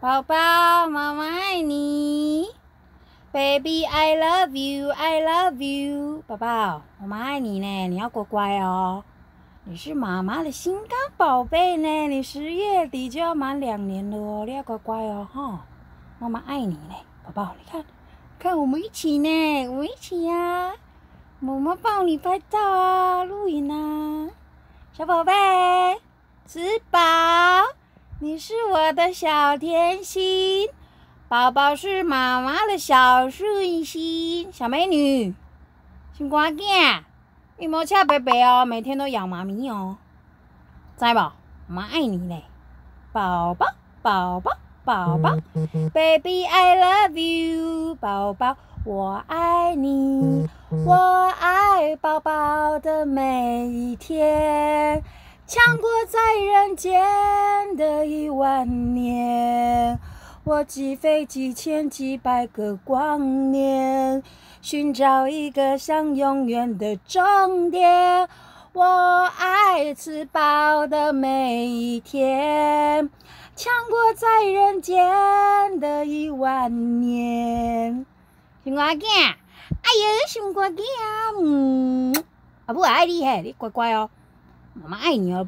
宝宝，妈妈爱你，Baby I love you, I love you，宝宝，妈妈爱你呢，你要乖乖哦。你是妈妈的心肝宝贝呢，你十月底就要满两年了哦，你要乖乖哦，哈。妈妈爱你呢，宝宝，你看，看我们一起呢，我们一起呀，妈妈抱你拍照啊，录影啊，小宝贝，吃饱。你是我的小甜心，宝宝是妈妈的小顺心，小美女，新瓜子，羽毛恰白白哦，每天都咬妈咪哦，知不？妈爱你嘞，宝宝，宝宝，宝宝，Baby I love you，宝宝我爱你，我爱宝宝的每一天。强过在人间的一万年，我几飞几千几百个光年，寻找一个想永远的终点。我爱吃饱的每一天，强过在人间的一万年。心肝仔，哎呦，心肝仔，嗯，阿母爱你嘿，你乖乖哦。妈妈爱你哦。